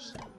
Cheers.